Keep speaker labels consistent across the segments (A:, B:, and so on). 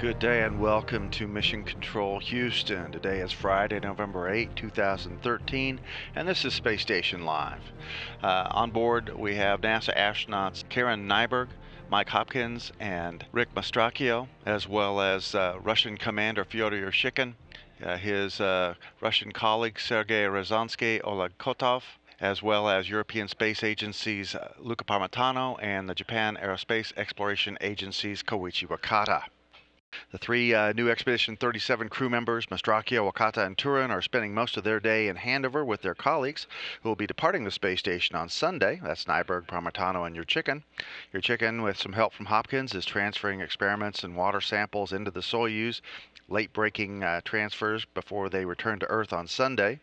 A: Good day and welcome to Mission Control Houston. Today is Friday, November 8, 2013, and this is Space Station Live. Uh, on board, we have NASA astronauts Karen Nyberg, Mike Hopkins, and Rick Mastracchio, as well as uh, Russian Commander Fyodor Yurchikhin, uh, his uh, Russian colleague Sergei Ryazanskiy, Oleg Kotov, as well as European Space Agency's uh, Luca Parmitano and the Japan Aerospace Exploration Agency's Koichi Wakata. The three uh, new Expedition 37 crew members, Mastracchio, Wakata, and Tyurin, are spending most of their day in handover with their colleagues who will be departing the space station on Sunday. That's Nyberg, Parmitano, and Yurchikhin. Your chicken, with some help from Hopkins, is transferring experiments and water samples into the Soyuz, late breaking uh, transfers before they return to Earth on Sunday.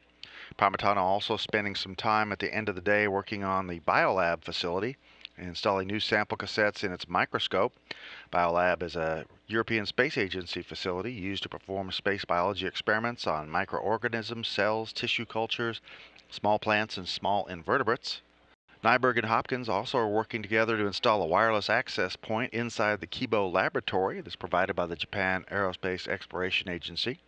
A: Parmitano also spending some time at the end of the day working on the Biolab facility installing new sample cassettes in its microscope. Biolab is a European Space Agency facility used to perform space biology experiments on microorganisms, cells, tissue cultures, small plants, and small invertebrates. Nyberg and Hopkins also are working together to install a wireless access point inside the Kibo laboratory that's provided by the Japan Aerospace Exploration Agency.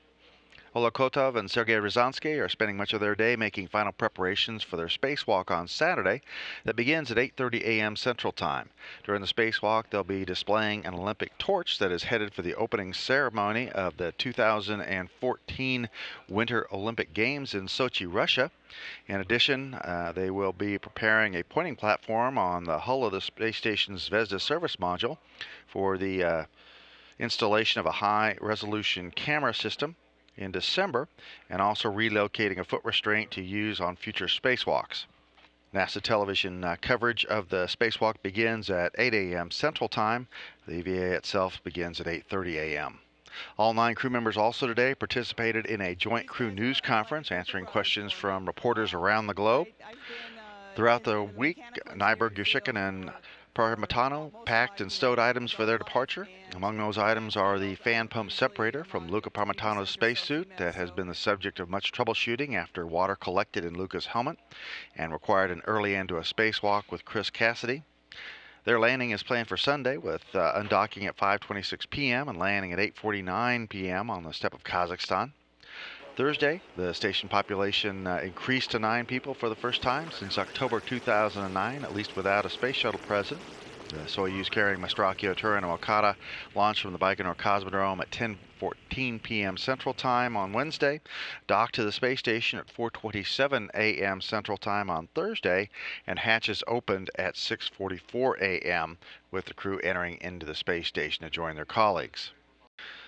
A: Oleg Kotov and Sergei Ryazanskiy are spending much of their day making final preparations for their spacewalk on Saturday that begins at 8:30 a.m. Central Time. During the spacewalk, they'll be displaying an Olympic torch that is headed for the opening ceremony of the 2014 Winter Olympic Games in Sochi, Russia. In addition, uh, they will be preparing a pointing platform on the hull of the space station's Zvezda service module for the uh, installation of a high resolution camera system in December and also relocating a foot restraint to use on future spacewalks. NASA television uh, coverage of the spacewalk begins at 8 a.m. Central Time. The EVA itself begins at 8:30 a.m. All nine crew members also today participated in a joint crew news conference answering questions from reporters around the globe. Throughout the week, Nyberg, Yurchikhin, and Parmitano packed and stowed items for their departure. Among those items are the fan pump separator from Luca Parmitano's spacesuit that has been the subject of much troubleshooting after water collected in Luca's helmet and required an early end to a spacewalk with Chris Cassidy. Their landing is planned for Sunday with uh, undocking at 5:26 p.m. and landing at 8:49 p.m. on the steppe of Kazakhstan. Thursday, the station population uh, increased to nine people for the first time since October 2009, at least without a space shuttle present. The Soyuz carrying Mastracchio, Tyurin, and Wakata launched from the Baikonur Cosmodrome at 10:14 p.m. Central Time on Wednesday, docked to the space station at 4:27 a.m. Central Time on Thursday, and hatches opened at 6:44 a.m. with the crew entering into the space station to join their colleagues.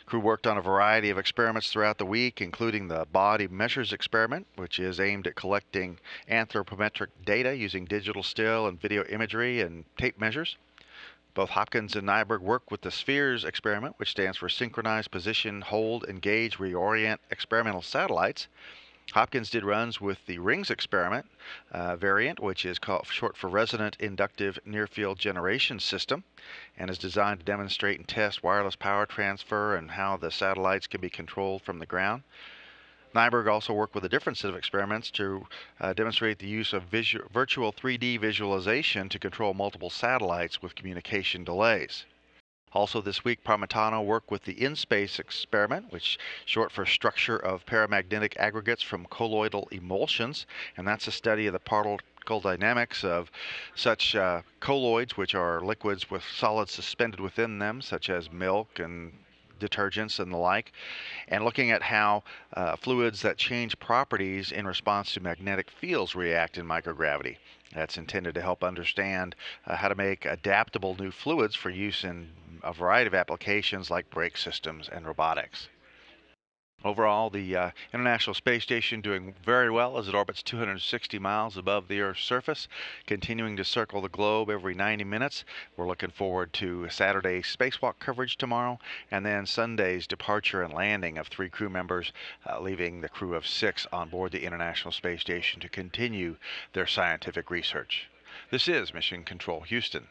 A: Crew worked on a variety of experiments throughout the week, including the Body Measures experiment, which is aimed at collecting anthropometric data using digital still and video imagery and tape measures. Both Hopkins and Nyberg work with the SPHERES experiment, which stands for Synchronized Position, Hold, Engage, Reorient Experimental Satellites. Hopkins did runs with the RINGS experiment uh, variant, which is called short for Resonant Inductive Near Field Generation System, and is designed to demonstrate and test wireless power transfer and how the satellites can be controlled from the ground. Nyberg also worked with a different set of experiments to uh, demonstrate the use of virtual 3D visualization to control multiple satellites with communication delays. Also this week, Parmitano worked with the InSpace experiment, which short for structure of paramagnetic aggregates from colloidal emulsions, and that's a study of the particle dynamics of such uh, colloids, which are liquids with solids suspended within them, such as milk and detergents and the like, and looking at how uh, fluids that change properties in response to magnetic fields react in microgravity. That's intended to help understand uh, how to make adaptable new fluids for use in a variety of applications like brake systems and robotics. Overall, the uh, International Space Station doing very well as it orbits 260 miles above the Earth's surface, continuing to circle the globe every 90 minutes. We're looking forward to Saturday's spacewalk coverage tomorrow, and then Sunday's departure and landing of three crew members, uh, leaving the crew of six on board the International Space Station to continue their scientific research. This is Mission Control Houston.